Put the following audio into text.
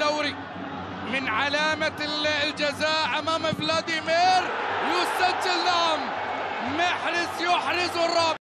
الدوري من علامة الجزاء أمام فلاديمير يسجل نعم. محرز يحرز الرابع.